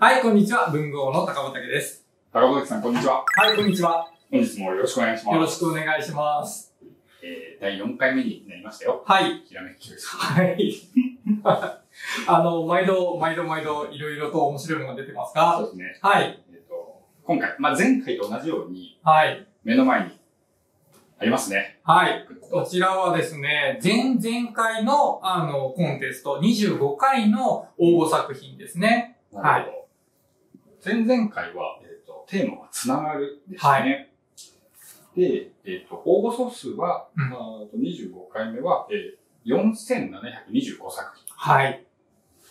はい、こんにちは。文豪の高畑です。高本さん、こんにちは。はい、こんにちは。本日もよろしくお願いします。よろしくお願いします。えー、第4回目になりましたよ。はい。ひらめき教室。はい。あの、毎度、毎度毎度、いろいろと面白いものが出てますそうが、ですね。はい。えっ、と、今回、まあ、前回と同じように、はい。目の前にありますね。はい。こドちらはですね、前々回の、あの、コンテスト、25回の応募作品ですね。なるほど。前々回は、えっ、と、テーマはつながるでしたね。で、えっ、と、応募総数は、うんあと25回目は、えー、4725作品。はい。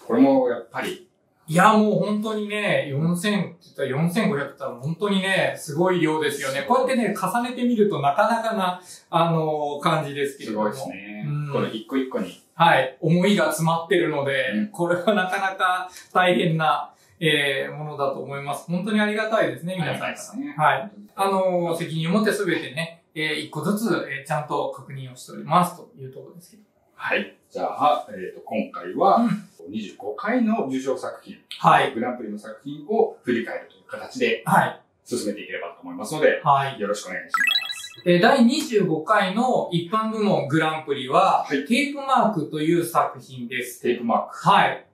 これもやっぱり、いや、もう本当にね、4000って言ったら4500って言ったら本当にね、すごい量ですよね。こうやってね、重ねてみるとなかなかな、あの感じですけれども。すごいですねうん。この一個一個に、はい。思いが詰まってるので、うんこれはなかなか大変な、えー、ものだと思います。本当にありがたいですね、皆さんから。ねはい。あのー責任を持ってすべてね、えー、一個ずつ、えーちゃんと確認をしておりますというところですけど。はい。じゃあ、えっ、と、今回は、うん25回の受賞作品、はい。グランプリの作品を振り返るという形ではい。進めていければと思いますので、はい。よろしくお願いします。えー第25回の一般部門グランプリは、はいテープマークという作品です。テープマーク。はい。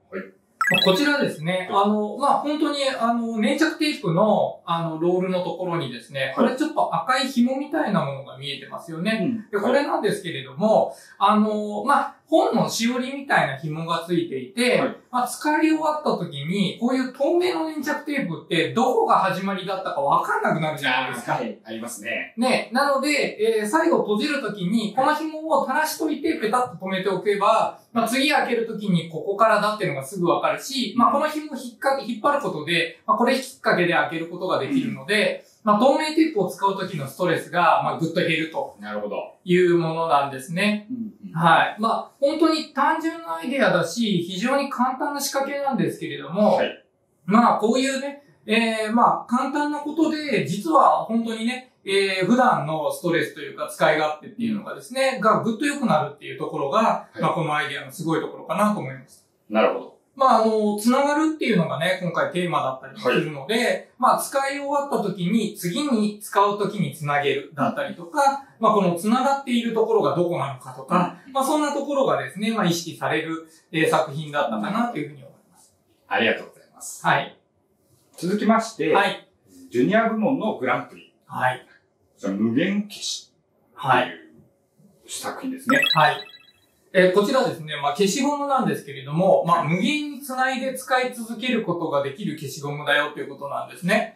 はいこちらですね、あの、まあ、本当に、あの、粘着テープの、あの、ロールのところにですね、これちょっと赤い紐みたいなものが見えてますよね。で、これなんですけれども、あの、まあ、本のしおりみたいな紐がついていて、はいまあ、使い終わった時に、こういう透明の粘着テープってどこが始まりだったかわかんなくなるじゃないですか。はい。ありますね。ね、なので、えー最後閉じるときに、この紐を垂らしといて、ペタッと止めておけば、まあ、次開けるときにここからだっていうのがすぐわかるし、まあ、この紐を引っかけ、引っ張ることで、まあ、これきっかけで開けることができるので、まあ、透明テープを使うときのストレスが、まあ、ぐっと減るとなるほど。いうものなんですね。うんはい。まあ、本当に単純なアイデアだし、非常に簡単な仕掛けなんですけれども、はい。まあ、こういうね、えー、まあ、簡単なことで、実は本当にね、えー、普段のストレスというか使い勝手っていうのがですね、がぐっと良くなるっていうところが、いまあ、このアイデアのすごいところかなと思います。なるほど。まあ、あの、つながるっていうのがね、今回テーマだったりするので、まあ、使い終わった時に、次に使う時につなげるだったりとか、まあ、このつながっているところがどこなのかとか、まあ、そんなところがですね、まあ、意識される、えー作品だったかなというふうに思います。ありがとうございます。はい。続きまして、はい。ジュニア部門のグランプリ。はい。無限消しはい。という作品ですね。はい。えーこちらですね、まあ、消しゴムなんですけれども、まあ、無限につないで使い続けることができる消しゴムだよということなんですね。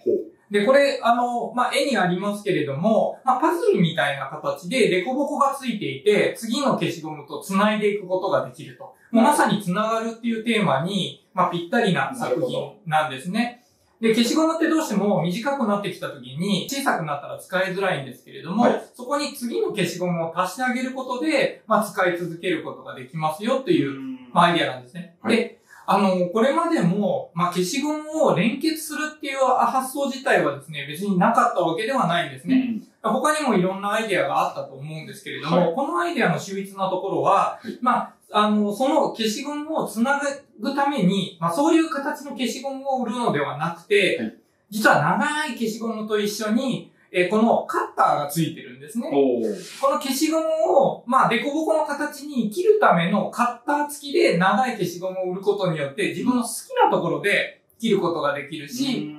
で、これ、あの、まあ、絵にありますけれども、まあ、パズルみたいな形でデコボコがついていて、次の消しゴムと繋いでいくことができると。もうまさに繋がるっていうテーマに、まあ、ぴったりな作品なんですね。で、消しゴムってどうしても短くなってきた時に小さくなったら使いづらいんですけれども、はい。そこに次の消しゴムを足してあげることで、まあ、使い続けることができますよというまあ、アイデアなんですね。はい。で、あの、これまでも、まあ、消しゴムを連結するっていう発想自体はですね、別になかったわけではないんですね。他にもいろんなアイデアがあったと思うんですけれども、はい。このアイデアの秀逸なところは、はい。まあ、あの、その消しゴムをつなぐために、まあ、そういう形の消しゴムを売るのではなくて、はい実は長い消しゴムと一緒に、えーこのカッターがついてるんですね。この消しゴムを、まあ、デコボコの形に切るためのカッター付きで長い消しゴムを売ることによって、自分の好きなところで切ることができるし、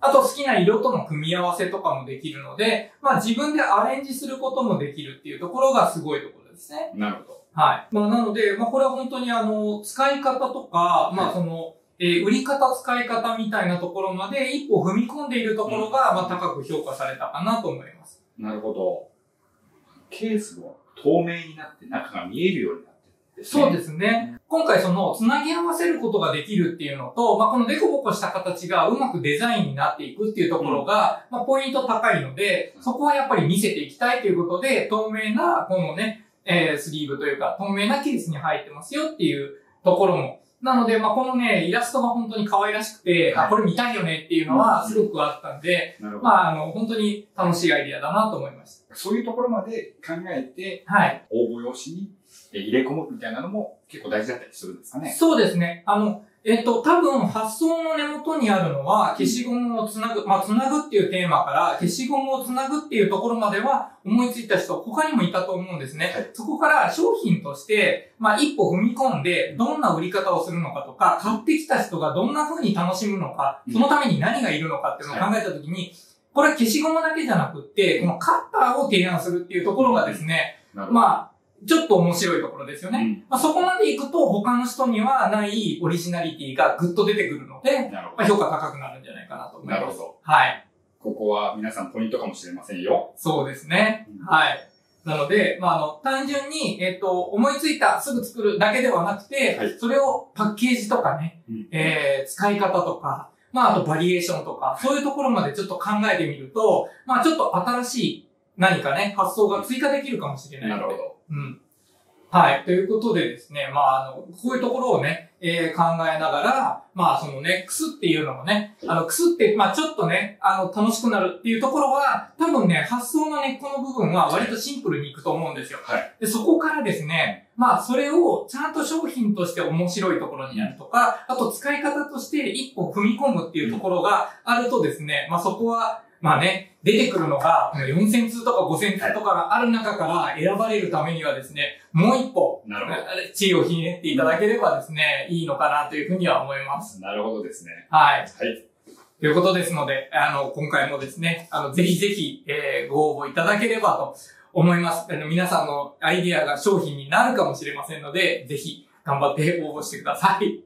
あと好きな色との組み合わせとかもできるので、まあ自分でアレンジすることもできるっていうところがすごいところですね。なるほど。はい。まあなので、まあこれは本当にあの、使い方とか、まあその、えー売り方、使い方みたいなところまで一歩踏み込んでいるところが、まあ高く評価されたかなと思います。なるほど。ケースも透明になって中が見えるようになってるんですね。そうですね。今回その、つなぎ合わせることができるっていうのと、まあ、このデコボコした形がうまくデザインになっていくっていうところが、まあ、ポイント高いので、そこはやっぱり見せていきたいということで、透明な、このね、えースリーブというか、透明なケースに入ってますよっていうところも。なので、まあ、このね、イラストが本当に可愛らしくて、はいあ、これ見たいよねっていうのはすごくあったんで。まあ、あの、本当に楽しいアイディアだなと思いましそういうところまで考えて、た。はい。応募用紙にえ入れ込むみたいなのも結構大事だったりするんですかね。そうですね。あの、えっと、多分発想の根元にあるのは、消しゴムをつなぐ、まあ、つなぐっていうテーマから、消しゴムをつなぐっていうところまでは思いついた人、他にもいたと思うんですね。はい。そこから商品として、まあ、一歩踏み込んで、どんな売り方をするのかとか、買ってきた人がどんな風に楽しむのか、そのために何がいるのかっていうのを考えたときに、これは消しゴムだけじゃなくって、このカッターを提案するっていうところがですね。まあ、ちょっと面白いところですよね。うんまあ、そこまで行くと他の人にはないオリジナリティがぐっと出てくるので、まあ、評価高くなるんじゃないかなと思います。なるほど。はい。ここは皆さんポイントかもしれませんよ。そうですね。うんはい。なので、まあ、あの、単純に、えっ、と、思いついた、すぐ作るだけではなくて、はいそれをパッケージとかね、うんえー、使い方とか、まあ、あとバリエーションとか、そういうところまでちょっと考えてみると、まあ、ちょっと新しい何かね、発想が追加できるかもしれない。なるほど。うん。はい。ということでですね、まあ、あの、こういうところをね、えー考えながら、まあ、そのね、くすっていうのもね、あの、くすって、まあ、ちょっとね、あの、楽しくなるっていうところは、多分ね、発想の根っこの部分は割とシンプルにいくと思うんですよ。はい。で、そこからですね、まあ、それをちゃんと商品として面白いところにやるとか、あと使い方として一歩踏み込むっていうところがあるとですね、まあ、そこは、まあね、出てくるのが、4000通とか5000通とかがある中から選ばれるためにはですね、もう一歩、なるほ知恵をひねっていただければですね、いいのかなというふうには思います。ど。なるほどですね。はい。はい。ということですので、あの、今回もですね、あの、ぜひぜひ、えーご応募いただければと思います。あの、皆さんのアイディアが商品になるかもしれませんので、ぜひ頑張って応募してください。